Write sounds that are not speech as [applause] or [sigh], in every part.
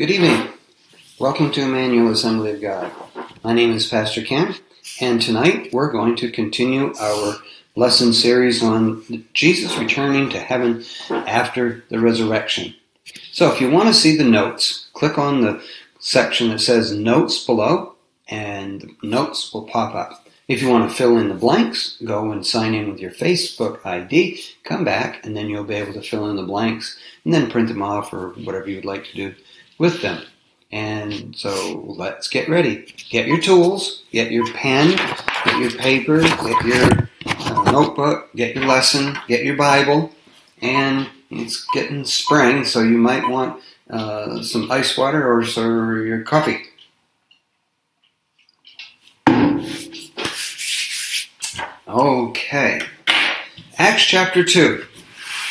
Good evening. Welcome to Emmanuel Assembly of God. My name is Pastor Ken, and tonight we're going to continue our lesson series on Jesus returning to heaven after the resurrection. So if you want to see the notes, click on the section that says Notes below, and the notes will pop up. If you want to fill in the blanks, go and sign in with your Facebook ID, come back, and then you'll be able to fill in the blanks and then print them off or whatever you'd like to do with them. And so let's get ready. Get your tools, get your pen, get your paper, get your uh, notebook, get your lesson, get your Bible, and it's getting spring, so you might want uh, some ice water or, your coffee. Okay, Acts chapter 2,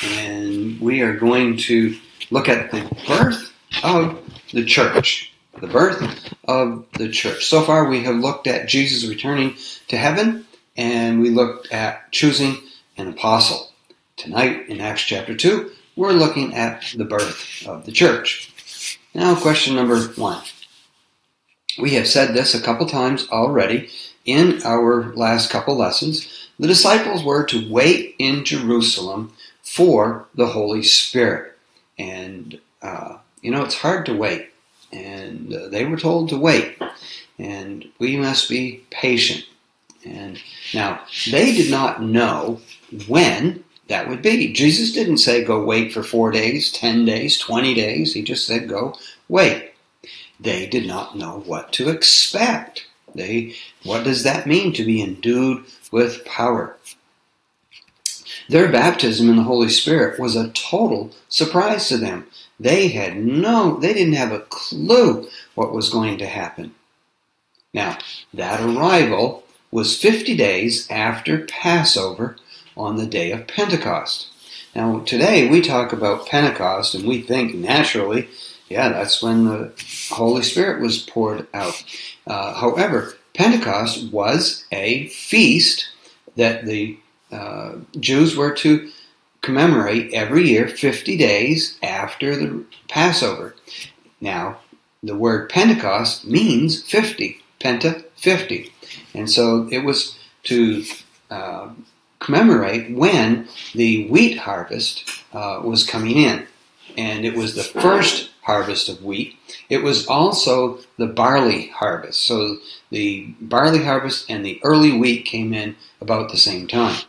and we are going to look at the birth of the church. The birth of the church. So far, we have looked at Jesus returning to heaven, and we looked at choosing an apostle. Tonight, in Acts chapter 2, we're looking at the birth of the church. Now, question number one. We have said this a couple times already in our last couple lessons. The disciples were to wait in Jerusalem for the Holy Spirit. And uh, you know, it's hard to wait. And uh, they were told to wait. And we must be patient. And now, they did not know when that would be. Jesus didn't say go wait for four days, 10 days, 20 days. He just said go wait. They did not know what to expect. They, what does that mean to be endued with power? Their baptism in the Holy Spirit was a total surprise to them. They had no, they didn't have a clue what was going to happen. Now, that arrival was 50 days after Passover on the day of Pentecost. Now, today we talk about Pentecost and we think naturally, yeah, that's when the Holy Spirit was poured out. Uh, however, Pentecost was a feast that the uh, Jews were to commemorate every year 50 days after the Passover. Now, the word Pentecost means 50, Penta, 50. And so it was to uh, commemorate when the wheat harvest uh, was coming in. And it was the first harvest of wheat. It was also the barley harvest. So the barley harvest and the early wheat came in about the same time.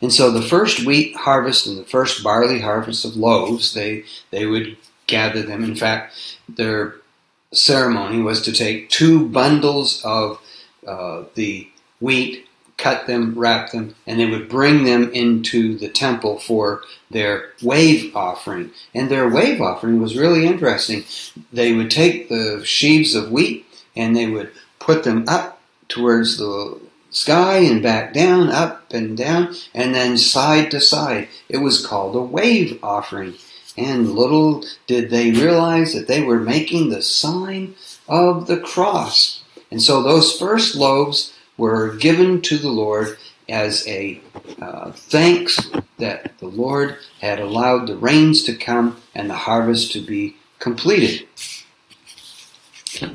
And so the first wheat harvest and the first barley harvest of loaves, they, they would gather them. In fact, their ceremony was to take two bundles of uh, the wheat, cut them, wrap them, and they would bring them into the temple for their wave offering. And their wave offering was really interesting. They would take the sheaves of wheat and they would put them up towards the sky and back down, up and down, and then side to side. It was called a wave offering. And little did they realize that they were making the sign of the cross. And so those first loaves were given to the Lord as a uh, thanks that the Lord had allowed the rains to come and the harvest to be completed.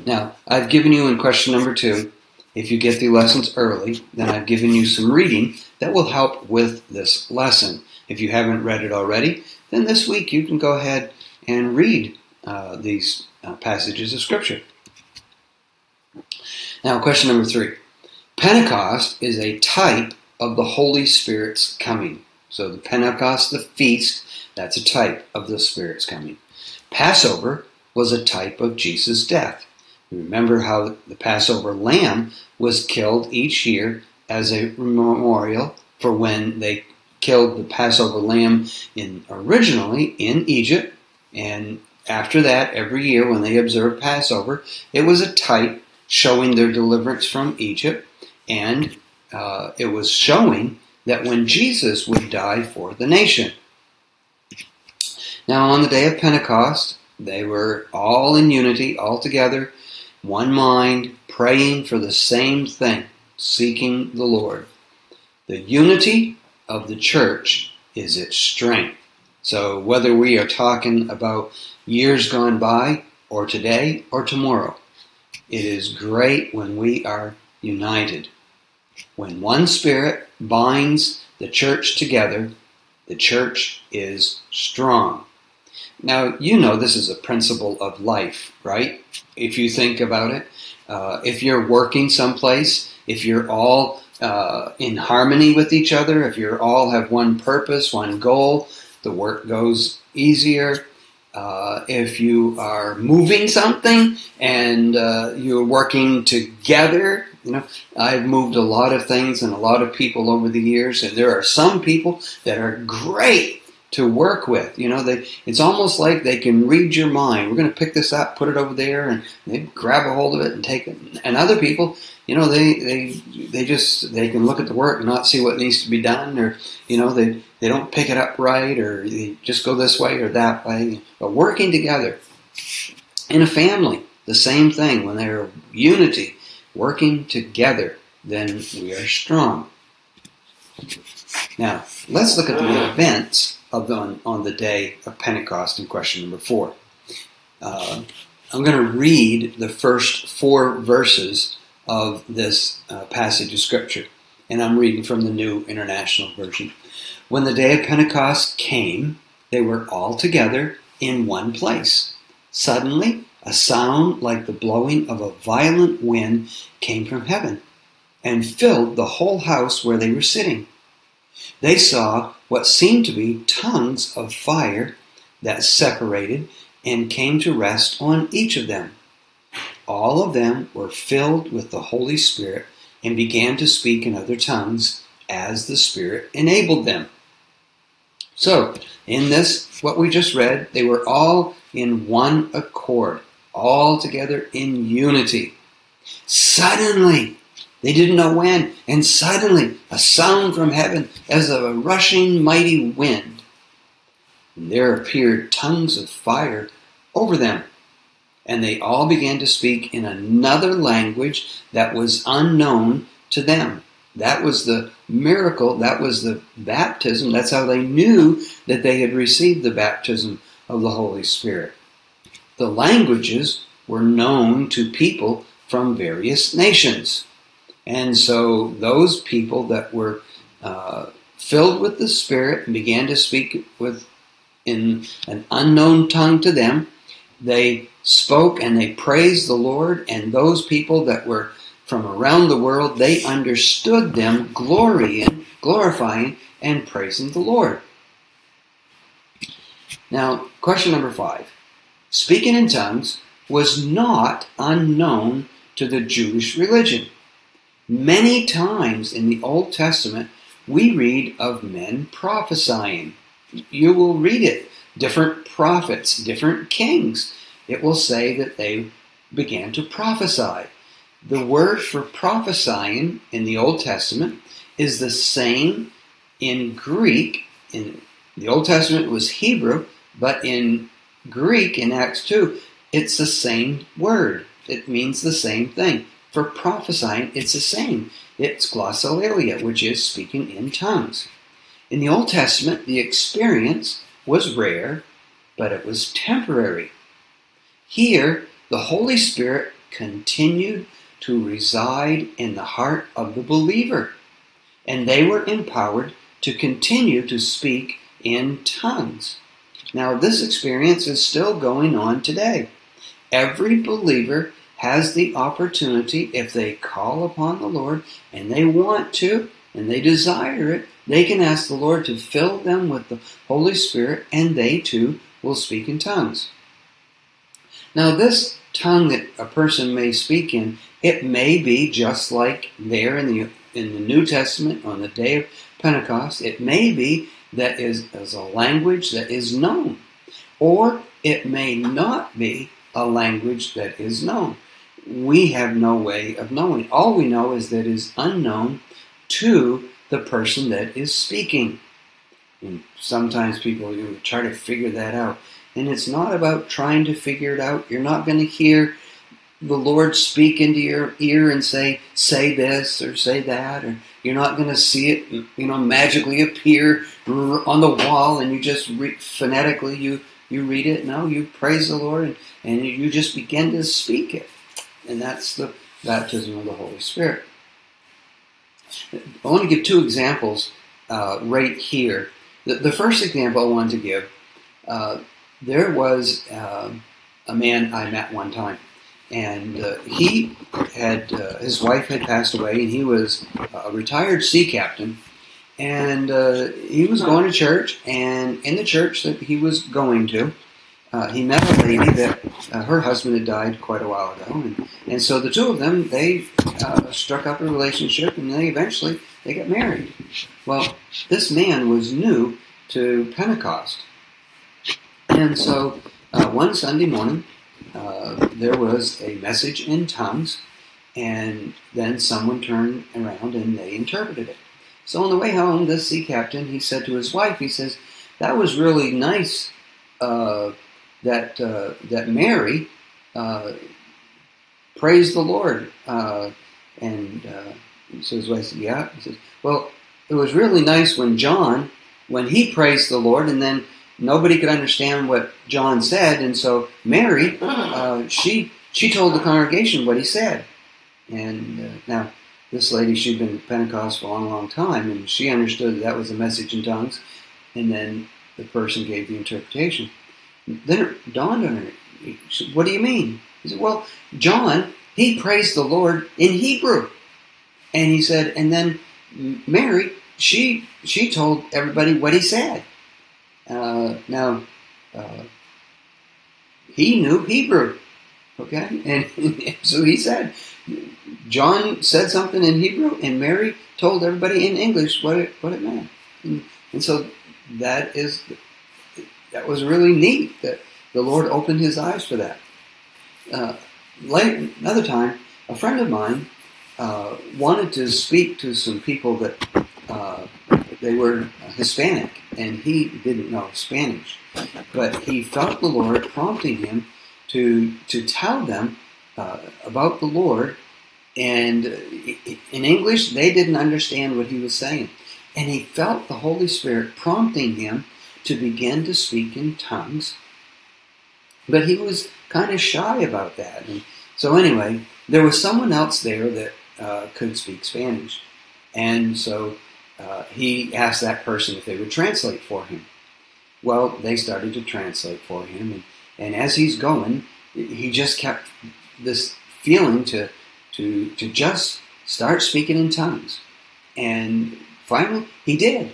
Now, I've given you in question number two if you get the lessons early, then I've given you some reading that will help with this lesson. If you haven't read it already, then this week you can go ahead and read uh, these uh, passages of Scripture. Now, question number three Pentecost is a type of the Holy Spirit's coming. So, the Pentecost, the feast, that's a type of the Spirit's coming. Passover was a type of Jesus' death. Remember how the Passover lamb was killed each year as a memorial for when they killed the Passover lamb in originally in Egypt, and after that, every year when they observed Passover, it was a type showing their deliverance from Egypt, and uh, it was showing that when Jesus would die for the nation. Now, on the day of Pentecost, they were all in unity, all together, one mind, praying for the same thing, seeking the Lord. The unity of the church is its strength. So whether we are talking about years gone by, or today, or tomorrow, it is great when we are united. When one spirit binds the church together, the church is strong. Now, you know this is a principle of life, right? If you think about it, uh, if you're working someplace, if you're all uh, in harmony with each other, if you all have one purpose, one goal, the work goes easier. Uh, if you are moving something and uh, you're working together, you know, I've moved a lot of things and a lot of people over the years, and there are some people that are great to work with. You know, they it's almost like they can read your mind. We're going to pick this up, put it over there, and they grab a hold of it and take it. And other people, you know, they they they just they can look at the work and not see what needs to be done, or you know, they they don't pick it up right, or they just go this way or that way. But working together in a family, the same thing. When they're unity, working together, then we are strong. Now, let's look at the events of on, on the day of Pentecost in question number four. Uh, I'm going to read the first four verses of this uh, passage of Scripture, and I'm reading from the New International Version. When the day of Pentecost came, they were all together in one place. Suddenly, a sound like the blowing of a violent wind came from heaven and filled the whole house where they were sitting. They saw what seemed to be tongues of fire that separated and came to rest on each of them. All of them were filled with the Holy Spirit and began to speak in other tongues as the Spirit enabled them. So, in this, what we just read, they were all in one accord, all together in unity. Suddenly, they didn't know when, and suddenly a sound from heaven as of a rushing mighty wind. And there appeared tongues of fire over them, and they all began to speak in another language that was unknown to them. That was the miracle, that was the baptism. That's how they knew that they had received the baptism of the Holy Spirit. The languages were known to people from various nations. And so those people that were uh, filled with the Spirit and began to speak with in an unknown tongue to them, they spoke and they praised the Lord. And those people that were from around the world, they understood them glorying, glorifying, and praising the Lord. Now, question number five. Speaking in tongues was not unknown to the Jewish religion. Many times in the Old Testament, we read of men prophesying. You will read it. Different prophets, different kings. It will say that they began to prophesy. The word for prophesying in the Old Testament is the same in Greek. In the Old Testament was Hebrew, but in Greek, in Acts 2, it's the same word. It means the same thing. For prophesying, it's the same. It's glossolalia, which is speaking in tongues. In the Old Testament, the experience was rare, but it was temporary. Here, the Holy Spirit continued to reside in the heart of the believer, and they were empowered to continue to speak in tongues. Now, this experience is still going on today. Every believer has the opportunity, if they call upon the Lord and they want to and they desire it, they can ask the Lord to fill them with the Holy Spirit and they too will speak in tongues. Now, this tongue that a person may speak in, it may be just like there in the in the New Testament on the day of Pentecost. It may be that is a language that is known, or it may not be a language that is known we have no way of knowing. All we know is that it is unknown to the person that is speaking. And sometimes people you try to figure that out. And it's not about trying to figure it out. You're not going to hear the Lord speak into your ear and say, say this or say that, or you're not going to see it, you know, magically appear on the wall and you just re- phonetically you you read it. No, you praise the Lord and, and you just begin to speak it, and that's the baptism of the Holy Spirit. I want to give two examples uh, right here. The, the, first example I wanted to give, uh, there was uh, a man I met one time and uh, he had uh, his wife had passed away, and he was a retired sea captain, and uh, he was going to church, and in the church that he was going to, uh, he met a lady that uh, her husband had died quite a while ago, and, and so the two of them they uh, struck up a relationship, and they eventually they got married. Well, this man was new to Pentecost, and so one Sunday morning uh, there was a message in tongues, and then someone turned around and they interpreted it. So on the way home, this sea captain he said to his wife, he says, "That was really nice uh, that uh, that Mary uh, praised the Lord." Uh, and so his wife said, "Yeah." He says, "Well, it was really nice when John, when he praised the Lord, and then." nobody could understand what John said, and so Mary, uh, she she told the congregation what he said. And uh, now, this lady, she'd been Pentecost for a long, long time, and she understood that, that was a message in tongues. And then the person gave the interpretation. Then it dawned on her. Said, what do you mean? He said, well, John, he praised the Lord in Hebrew. And he said, and then Mary, she she told everybody what he said. Uh, now, uh, he knew Hebrew, okay? And [laughs] so he said, John said something in Hebrew, and Mary told everybody in English what it, what it meant. And, and so that is, that was really neat that the Lord opened his eyes for that. Uh, another time, a friend of mine uh, wanted to speak to some people that uh, they were Hispanic, and he didn't know Spanish. But he felt the Lord prompting him to to tell them uh, about the Lord, and in English they didn't understand what he was saying, and he felt the Holy Spirit prompting him to begin to speak in tongues. But he was kind of shy about that, and so anyway, there was someone else there that uh, could speak Spanish, and so uh, he asked that person if they would translate for him. Well, they started to translate for him, and, and as he's going, he just kept this feeling to to to just start speaking in tongues, and finally he did,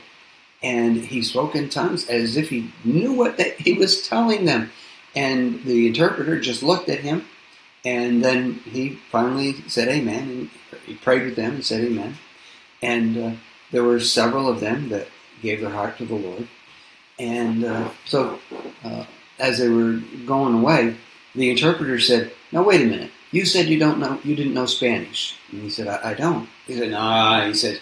and he spoke in tongues as if he knew what that he was telling them, and the interpreter just looked at him, and then he finally said Amen, and he prayed with them and said Amen, and. Uh, there were several of them that gave their heart to the Lord. And uh, so, uh, as they were going away, the interpreter said, "Now wait a minute. You said you don't know, you didn't know Spanish." And he said, "I, I don't." He said, "Nah." He said,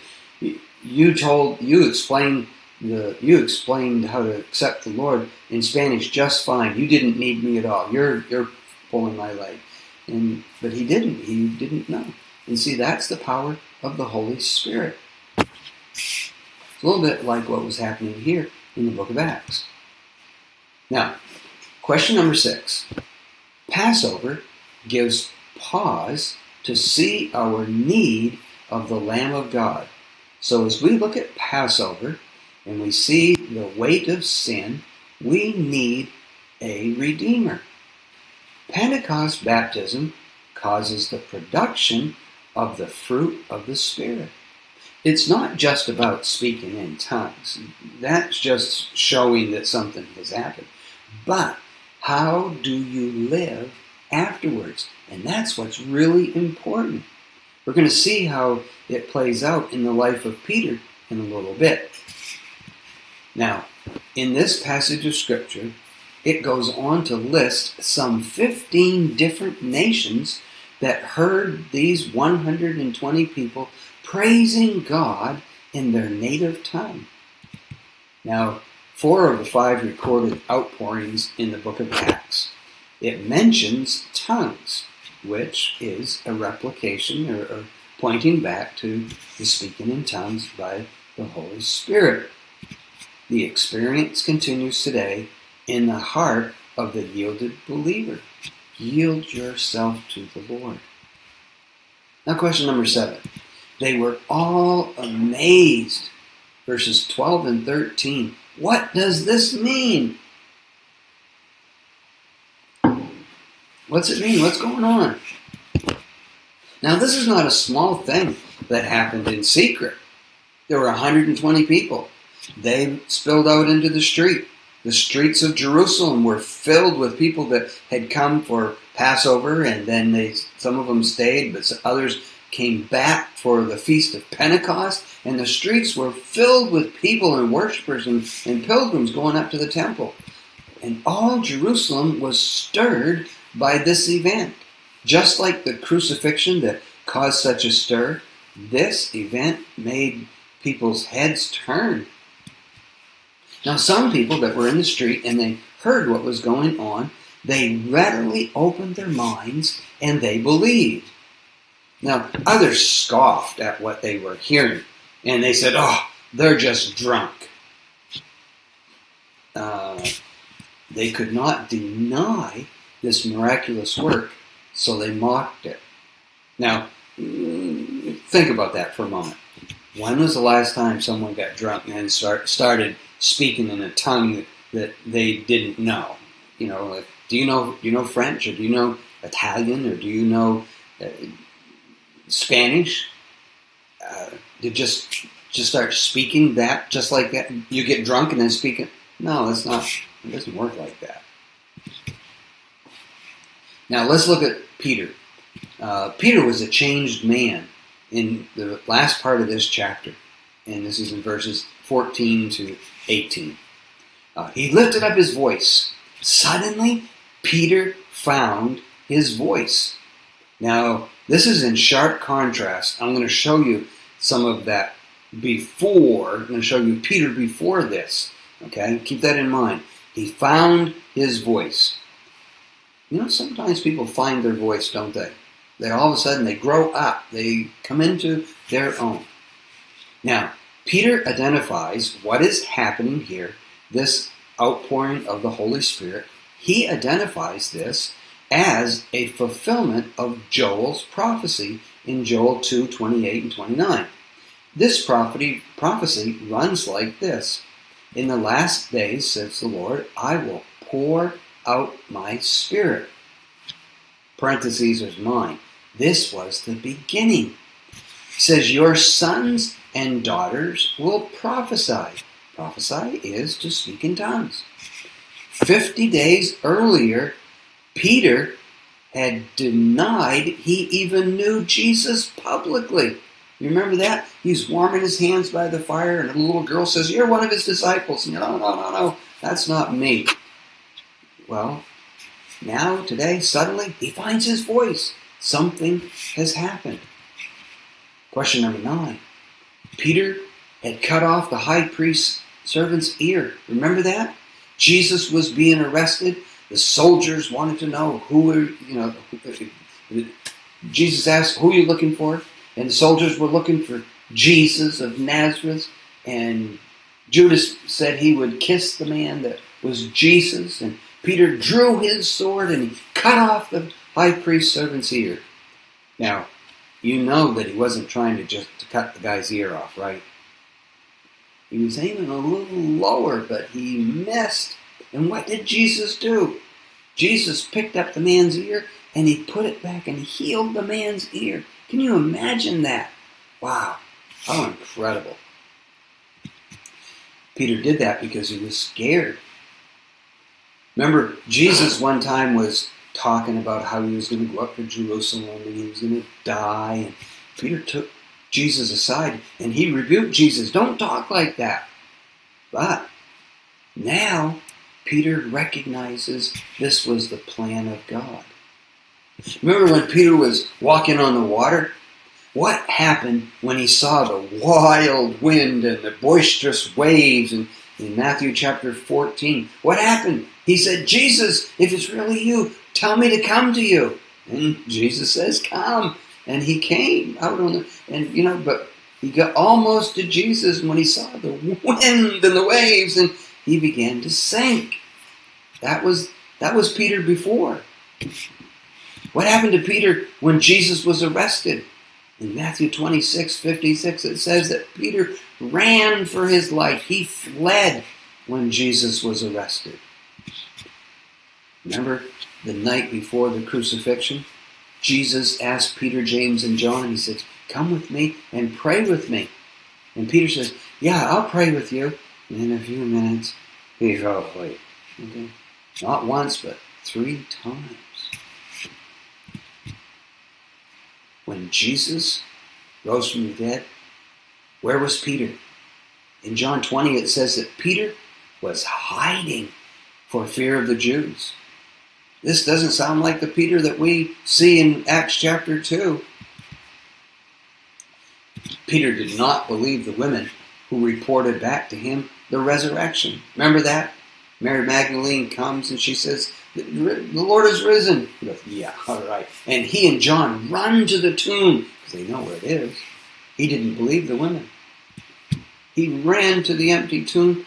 "You told, you explained the, you explained how to accept the Lord in Spanish just fine. You didn't need me at all. You're, you're pulling my leg." And but he didn't. He didn't know. And see, that's the power of the Holy Spirit. It's a little bit like what was happening here in the book of Acts. Now, question number six Passover gives pause to see our need of the Lamb of God. So as we look at Passover and we see the weight of sin, we need a Redeemer. Pentecost baptism causes the production of the fruit of the Spirit it's not just about speaking in tongues. That's just showing that something has happened. But how do you live afterwards? And that's what's really important. We're going to see how it plays out in the life of Peter in a little bit. Now, in this passage of Scripture, it goes on to list some 15 different nations that heard these 120 people praising God in their native tongue. Now, four of the five recorded outpourings in the book of Acts, it mentions tongues. which is a replication or, or pointing back to the speaking in tongues by the Holy Spirit. The experience continues today in the heart of the yielded believer. Yield yourself to the Lord. Now, question number seven. They were all amazed. Verses 12 and 13. What does this mean? What's it mean? What's going on? Now, this is not a small thing that happened in secret. There were 120 people. They spilled out into the street. The streets of Jerusalem were filled with people that had come for Passover, and then they, some of them stayed, but others came back for the Feast of Pentecost, and the streets were filled with people and worshippers and, and pilgrims going up to the temple. And all Jerusalem was stirred by this event. Just like the crucifixion that caused such a stir, this event made people's heads turn. Now, some people that were in the street and they heard what was going on, they readily opened their minds and they believed. Now, others scoffed at what they were hearing and they said, Oh, they're just drunk. Uh, they could not deny this miraculous work, so they mocked it. Now, think about that for a moment. When was the last time someone got drunk and start, started speaking in a tongue that they didn't know? You know, like, do you know do you know French or do you know Italian or do you know uh, Spanish? Uh, to just just start speaking that just like that, you get drunk and then speak it. No, that's not. It doesn't work like that. Now let's look at Peter. Uh, Peter was a changed man in the last part of this chapter, and this is in verses 14 to 18. Uh, he lifted up his voice. Suddenly, Peter found his voice. Now, this is in sharp contrast. I'm going to show you some of that before. I'm going to show you Peter before this. Okay? Keep that in mind. He found his voice. You know, sometimes people find their voice, don't they? They all of a sudden they grow up. They come into their own. Now, Peter identifies what is happening here, this outpouring of the Holy Spirit. He identifies this as a fulfillment of Joel's prophecy in Joel 2 28 and 29. This prophecy, prophecy runs like this In the last days, says the Lord, I will pour out my spirit. Parentheses is mine. This was the beginning. Says, Your sons and daughters will prophesy. Prophesy is to speak in tongues. Fifty days earlier, Peter had denied he even knew Jesus publicly. You remember that? He's warming his hands by the fire, and a little girl says, You're one of his disciples. And, no, no, no, no, that's not me. Well, now, today, suddenly, he finds his voice. Something has happened. Question number nine Peter had cut off the high priest's servant's ear. Remember that? Jesus was being arrested. The soldiers wanted to know who were, you know, Jesus asked, Who are you looking for? And the soldiers were looking for Jesus of Nazareth. And Judas said he would kiss the man that was Jesus. And Peter drew his sword and he cut off the high priest's servant's ear. Now, you know that he wasn't trying to just to cut the guy's ear off, right? He was aiming a little lower, but he missed. And what did Jesus do? Jesus picked up the man's ear and he put it back and healed the man's ear. Can you imagine that? Wow, how incredible. Peter did that because he was scared. Remember, Jesus one time was talking about how he was going to go up to Jerusalem and he was going to die. And Peter took Jesus aside and he rebuked Jesus. Don't talk like that. But now Peter recognizes this was the plan of God. Remember when Peter was walking on the water? What happened when he saw the wild wind and the boisterous waves and in Matthew chapter 14? What happened? He said, Jesus, if it's really you, tell me to come to you. And Jesus says, Come. And he came out on the, and you know, but he got almost to Jesus when he saw the wind and the waves and he began to sink. That was that was Peter before. What happened to Peter when Jesus was arrested? In Matthew 26, 56, it says that Peter ran for his life. He fled when Jesus was arrested. Remember the night before the crucifixion? Jesus asked Peter, James, and John, he says, Come with me and pray with me. And Peter says, Yeah, I'll pray with you. And in a few minutes, he fell asleep. Okay? Not once, but three times. When Jesus rose from the dead, where was Peter? In John 20, it says that Peter was hiding for fear of the Jews. This doesn't sound like the Peter that we see in Acts chapter 2. Peter did not believe the women who reported back to him the resurrection. Remember that? Mary Magdalene comes and she says, The Lord is risen. Goes, Yeah, all right. And he and John run to the tomb because they know where it is. He didn't believe the women. He ran to the empty tomb,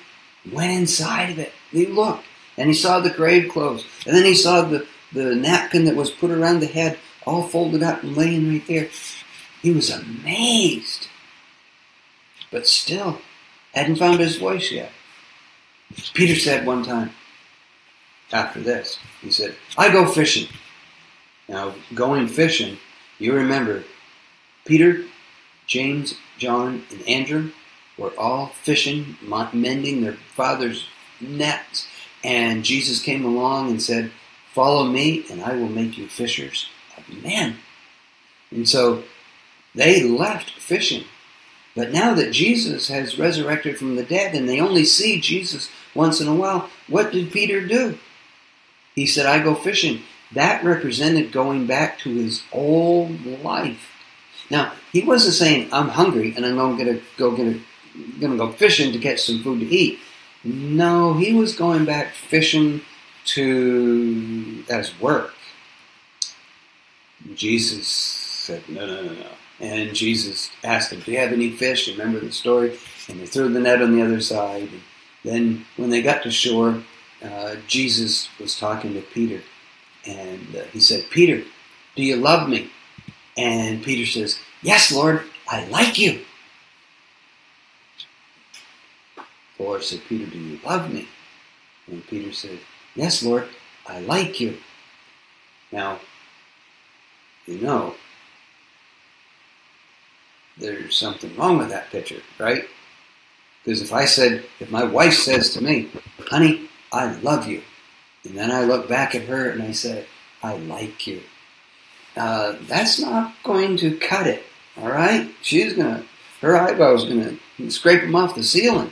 went inside of it. He looked and he saw the grave clothes. And then he saw the, the napkin that was put around the head all folded up and laying right there. He was amazed. But still, hadn't found his voice yet. Peter said one time, after this, he said, I go fishing. Now, going fishing, you remember, Peter, James, John, and Andrew were all fishing, mending their father's nets. And Jesus came along and said, Follow me, and I will make you fishers of men. And so they left fishing. But now that Jesus has resurrected from the dead and they only see Jesus once in a while, what did Peter do? He said, I go fishing. That represented going back to his old life. Now, he wasn't saying, I'm hungry and I'm going to go get a, to go fishing to get some food to eat. No, he was going back fishing to as work. Jesus said, No, no, no, no. And Jesus asked him, Do you have any fish? Remember the story? And they threw the net on the other side. And then, when they got to shore, uh, Jesus was talking to Peter. And uh, he said, Peter, do you love me? And Peter says, Yes, Lord, I like you. The Lord said, Peter, do you love me? And Peter said, Yes, Lord, I like you. Now, you know, there's something wrong with that picture, right? Because if I said, if my wife says to me, honey, I love you, and then I look back at her and I say, I like you, uh, that's not going to cut it, all right? She's going to, her eyebrows going to scrape them off the ceiling.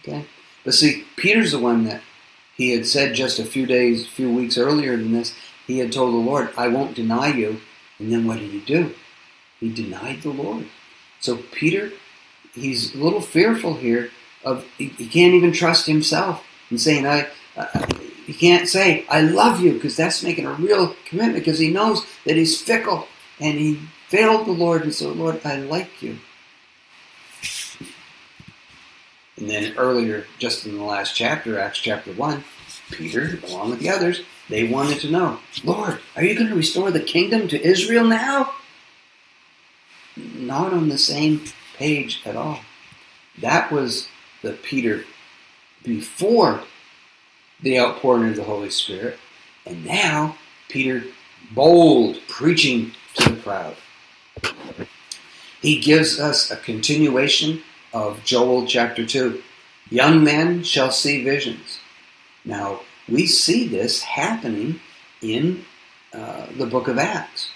Okay? But see, Peter's the one that he had said just a few days, a few weeks earlier than this, he had told the Lord, I won't deny you. And then what did he do? He denied the Lord. So Peter, he's a little fearful here of he, he can't even trust himself and saying, I, uh, he can't say, I love you, because that's making a real commitment because he knows that he's fickle and he failed the Lord and said, Lord, I like you. And then earlier, just in the last chapter, Acts chapter 1, Peter, along with the others, they wanted to know, Lord, are you going to restore the kingdom to Israel now? Not on the same page at all. That was the Peter before the outpouring of the Holy Spirit. And now, Peter, bold, preaching to the crowd. He gives us a continuation of Joel chapter 2. Young men shall see visions. Now, we see this happening in uh, the book of Acts.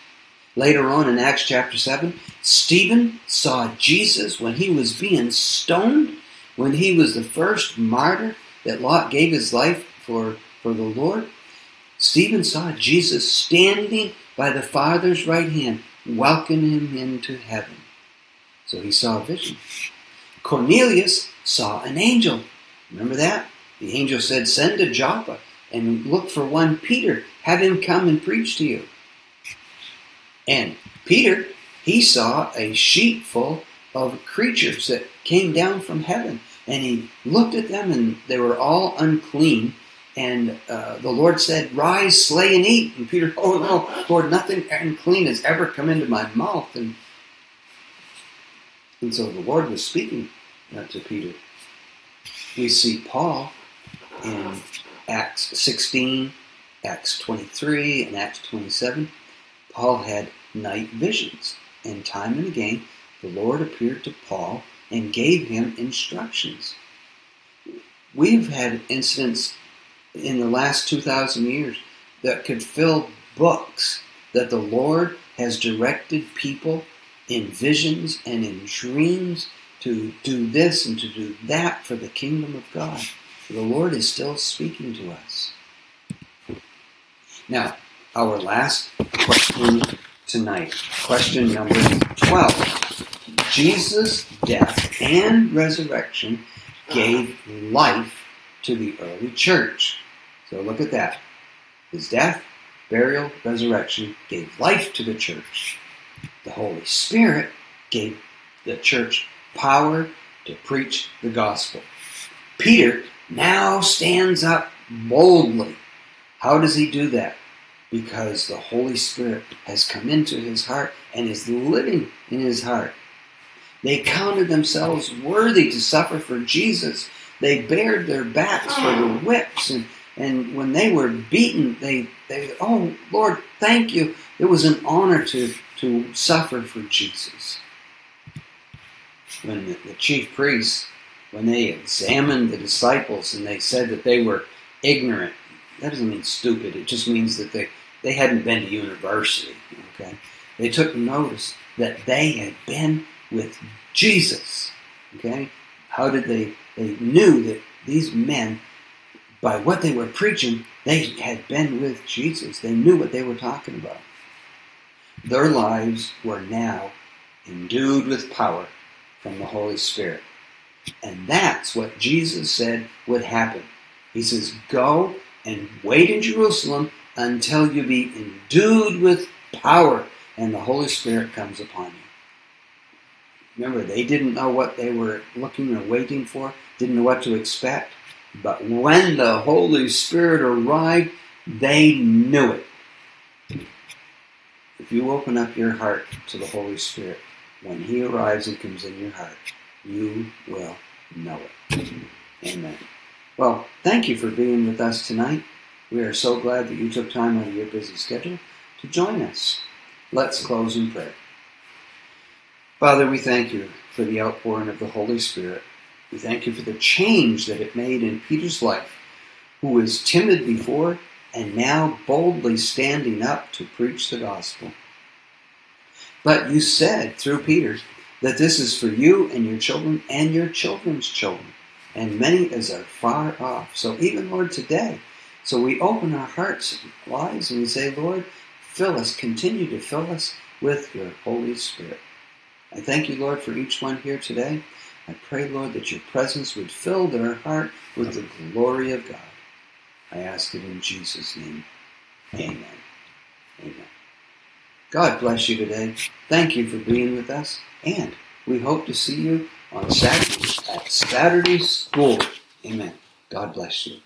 Later on in Acts chapter 7, Stephen saw Jesus when he was being stoned, when he was the first martyr that Lot gave his life for, for the Lord. Stephen saw Jesus standing by the Father's right hand, welcoming him into heaven. So he saw a vision. Cornelius saw an angel. Remember that? The angel said, Send to Joppa and look for one Peter. Have him come and preach to you. And Peter, he saw a sheet full of creatures that came down from heaven. And he looked at them, and they were all unclean. And uh, the Lord said, Rise, slay, and eat. And Peter, [laughs] Oh no, Lord, nothing unclean has ever come into my mouth. And, and so the Lord was speaking uh, to Peter. We see Paul in Acts 16, Acts 23, and Acts 27. Paul had night visions, and time and again the Lord appeared to Paul and gave him instructions. We've had incidents in the last 2,000 years that could fill books that the Lord has directed people in visions and in dreams to do this and to do that for the kingdom of God. The Lord is still speaking to us. Now, our last question tonight, question number 12. Jesus' death and resurrection gave life to the early church. So look at that. His death, burial, resurrection gave life to the church. The Holy Spirit gave the church power to preach the gospel. Peter now stands up boldly. How does he do that? Because the Holy Spirit has come into his heart and is living in his heart. They counted themselves worthy to suffer for Jesus. They bared their backs for the ah. whips, and, and when they were beaten, they, they, oh Lord, thank you. It was an honor to, to suffer for Jesus. When the, the chief priests, when they examined the disciples and they said that they were ignorant, that doesn't mean stupid. It just means that they, they hadn't been to university. Okay, they took notice that they had been with Jesus. Okay? How did they they knew that these men by what they were preaching, they had been with Jesus. They knew what they were talking about. Their lives were now endued with power from the Holy Spirit. And that's what Jesus said would happen. He says, Go and wait in Jerusalem until you be endued with power and the Holy Spirit comes upon you. Remember, they didn't know what they were looking or waiting for, didn't know what to expect. But when the Holy Spirit arrived, they knew it. If you open up your heart to the Holy Spirit, when He arrives and comes in your heart, you will know it. Amen. Well, thank you for being with us tonight. We are so glad that you took time out of your busy schedule to join us. Let's close in prayer. Father, we thank you for the outpouring of the Holy Spirit. We thank you for the change that it made in Peter's life, who was timid before and now boldly standing up to preach the gospel. But you said through Peter that this is for you and your children and your children's children, and many as are far off. So even, Lord, today, so we open our hearts and lives and we say, Lord, fill us, continue to fill us with your Holy Spirit. I thank you, Lord, for each one here today. I pray, Lord, that your presence would fill their heart with the glory of God. I ask it in Jesus' name. Amen. Amen. God bless you today. Thank you for being with us, and we hope to see you on Saturday at Saturday School. Amen. God bless you.